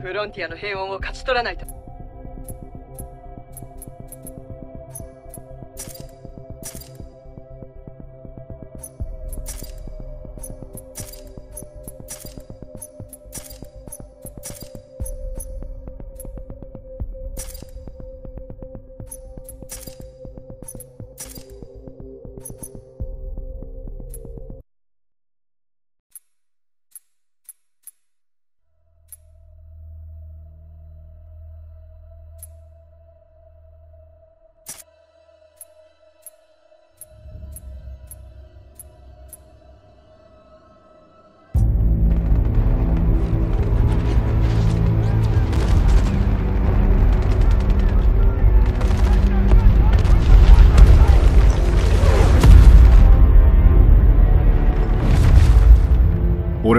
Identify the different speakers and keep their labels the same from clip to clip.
Speaker 1: フロンティアの平穏を勝ち取らないと。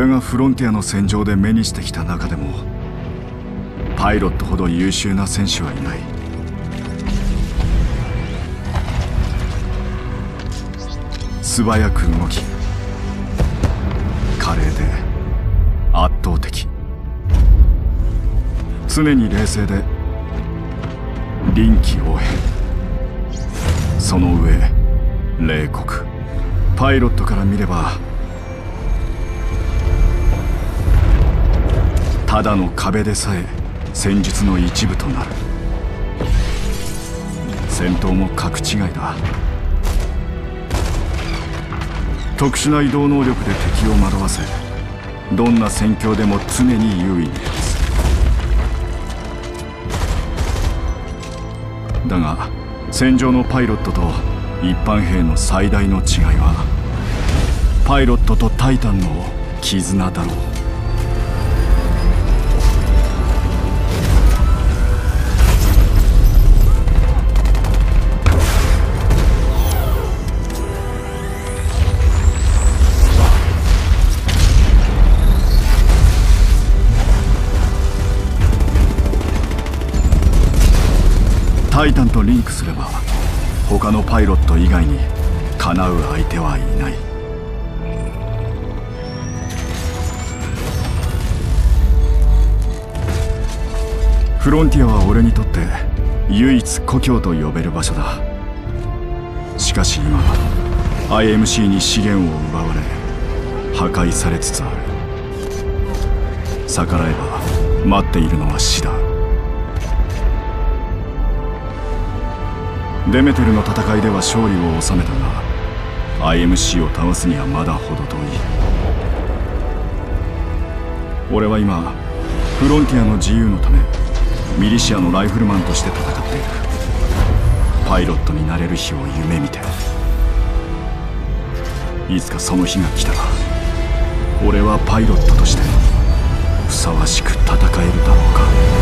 Speaker 2: 俺がフロンティアの戦場で目にしてきた中でもパイロットほど優秀な選手はいない。素早く動き華麗で圧倒的。常に冷静で臨機応変。その上冷酷。パイロットから見ればただの壁でさえ戦術の一部となる。戦闘も格違いだ。特殊な移動能力で敵を惑わせどんな戦況でも常に優位に立つ。だが戦場のパイロットと一般兵の最大の違いはパイロットとタイタンの絆だろう。タイタンとリンクすれば他のパイロット以外にかなう相手はいない。フロンティアは俺にとって唯一故郷と呼べる場所だ。しかし今 IMC に資源を奪われ破壊されつつある。逆らえば待っているのは死だデメテルの戦いでは勝利を収めたが IMC を倒すにはまだ程遠い。俺は今フロンティアの自由のためミリシアのライフルマンとして戦っている。パイロットになれる日を夢見て。いつかその日が来たら俺はパイロットとしてふさわしく戦えるだろうか。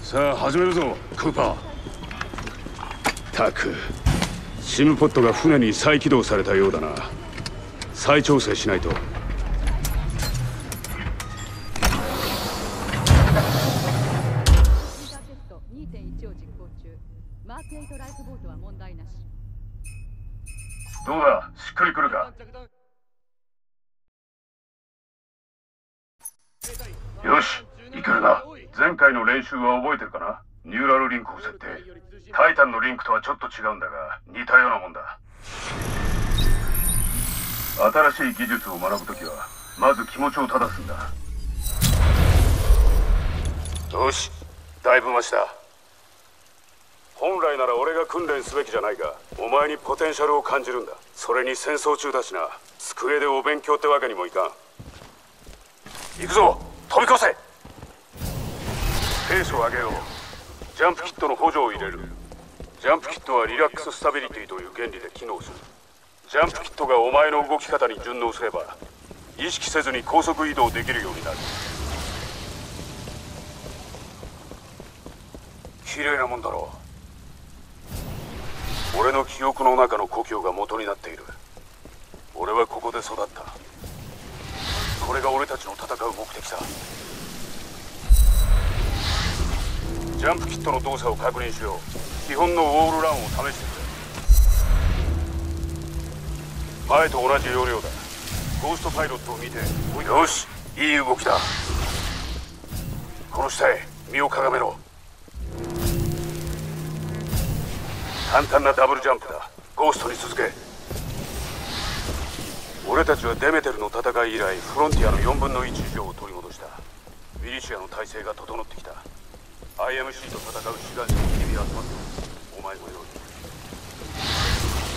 Speaker 3: さあ始めるぞクーパー。たくシムポットが船に再起動されたようだな。再調整しないと。
Speaker 4: リーダーテスト2.1を実行中。マーク8ライフボートは問題なし。
Speaker 3: どうだしっくりくるか？よしいけるな前回の練習は覚えてるかな？ニューラルリンクを設定。タイタンのリンクとはちょっと違うんだが似たようなもんだ。新しい技術を学ぶときはまず気持ちを正すんだ。よしだいぶマシだ本来なら俺が訓練すべきじゃないがお前にポテンシャルを感じるんだ。それに戦争中だしな。机でお勉強ってわけにもいかん。行くぞ。飛び越せ。ペースを上げよう。ジャンプキットの補助を入れる。ジャンプキットはリラックススタビリティという原理で機能する。ジャンプキットがお前の動き方に順応すれば意識せずに高速移動できるようになる。綺麗なもんだろう。俺の記憶の中の故郷が元になっている。俺はここで育った。これが俺たちの戦う目的だジャンプキットの動作を確認しよう基本のウォールランを試してくれ。前と同じ要領だ。ゴーストパイロットを見て。よしいい動きだ。この下へ身をかがめろ。簡単なダブルジャンプだ。ゴーストに続け。俺たちはデメテルの戦い以来フロンティアの4分の1以上を取り戻した。ミリシアの体制が整ってきた。IMC と戦う志願者も日々集まってお前のように。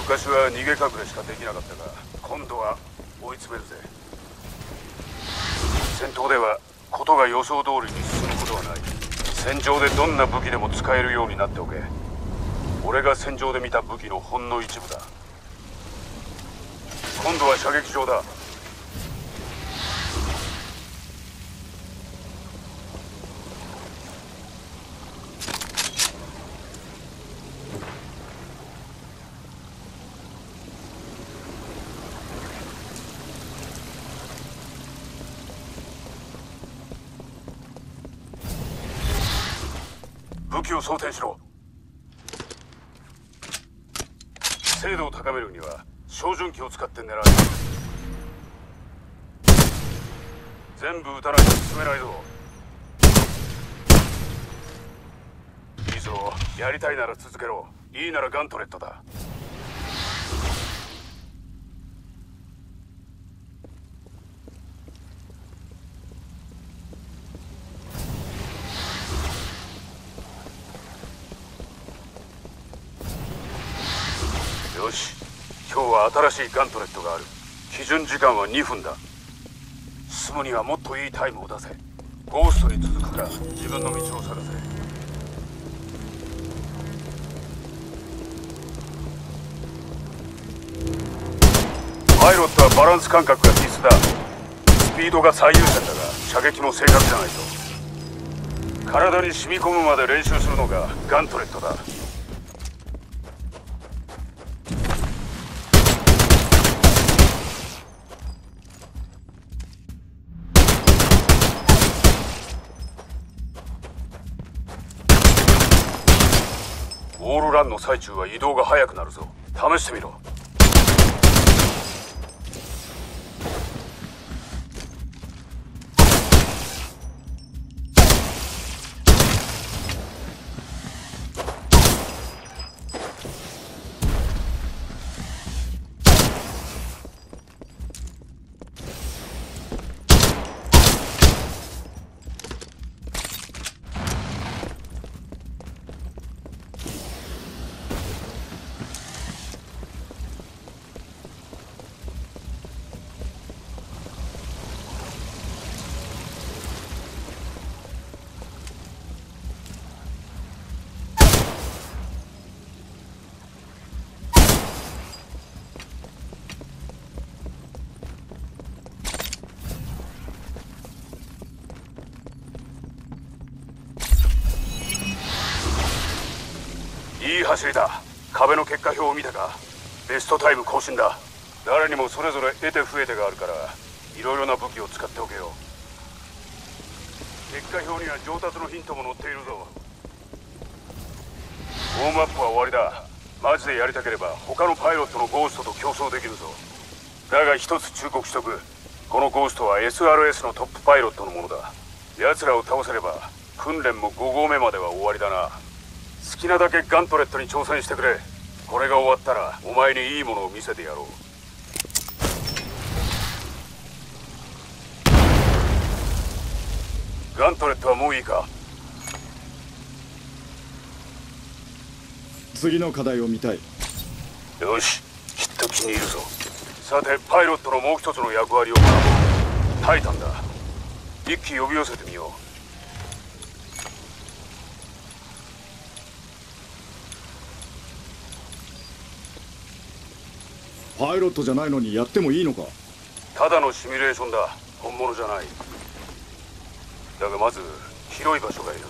Speaker 3: 昔は逃げ隠れしかできなかったが今度は追い詰めるぜ。戦闘ではことが予想通りに進むことはない。戦場でどんな武器でも使えるようになっておけ。俺が戦場で見た武器のほんの一部だ。今度は射撃場だ。武器を装填しろ。精度を高めるには照準器を使って狙う。全部撃たないと進めないぞ。いいぞ。やりたいなら続けろ。いいならガントレットだ。新しいガントレットがある。基準時間は2分だ。進むにはもっといいタイムを出せ。ゴーストに続くか自分の道を探せ。パイロットはバランス感覚が必須だ。スピードが最優先だが射撃も正確じゃないと。体に染み込むまで練習するのがガントレットだ。ウォールランの最中は移動が速くなるぞ。試してみろ。走りだ壁の結果表を見たか。ベストタイム更新だ。誰にもそれぞれ得て増えてがあるからいろいろな武器を使っておけよ。結果表には上達のヒントも載っているぞ。ウォームアップは終わりだ。マジでやりたければ他のパイロットのゴーストと競争できるぞ。だが一つ忠告しとく。このゴーストは SRS のトップパイロットのものだ。奴らを倒せれば訓練も5合目までは終わりだな。好きなだけガントレットに挑戦してくれ。これが終わったらお前にいいものを見せてやろう。ガントレットはもういいか？
Speaker 2: 次の課題を見たい。
Speaker 3: よし。きっと気に入るぞ。さてパイロットのもう一つの役割を学ぼう。タイタンだ。一機呼び寄せてみよ
Speaker 2: パイロットじゃないのにやってもいいのか？
Speaker 3: ただのシミュレーションだ。本物じゃない。だがまず広い場所がいる。